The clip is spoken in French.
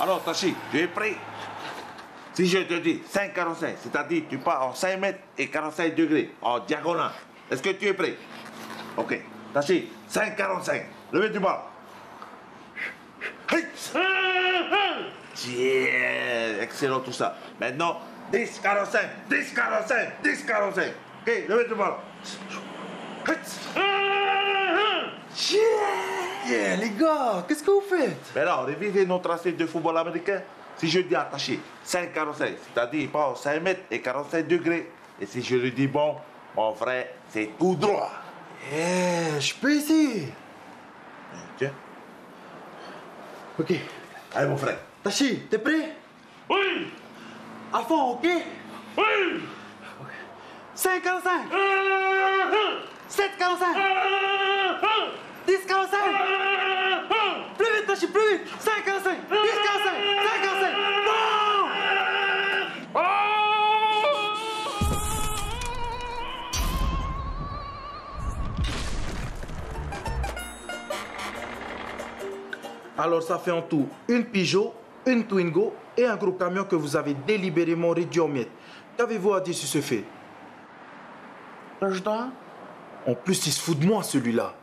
Alors, Tachi, tu es prêt Si je te dis 5,45, c'est-à-dire tu pars en 5 mètres et 45 degrés, en diagonale, est-ce que tu es prêt? Ok. Tachi, 5,45. Levez du bas. Yeah, excellent tout ça. Maintenant, 10, 45, 10, 45, 10, 45. Ok, levez du bas. Yeah les gars, qu'est-ce que vous faites? Mais là, révisez notre tracé de football américain. Si je dis attaché 5, 45, c'est-à-dire part 5 mètres et 45 degrés. Et si je lui dis bon, mon frère, c'est tout droit. Yeah, je peux essayer. Tiens. Ok. Allez, mon frère. Tachi, t'es prêt? Oui À fond, ok? Oui 5, 45 7, 45 10, 45 Plus vite, Tachi, plus vite 5, 45 10, 45 5, 45 Non Alors ça fait en tout une Peugeot, une Twingo et un gros camion que vous avez délibérément réduit en miettes. Qu'avez-vous à dire sur ce fait? En plus, il se fout de moi celui-là.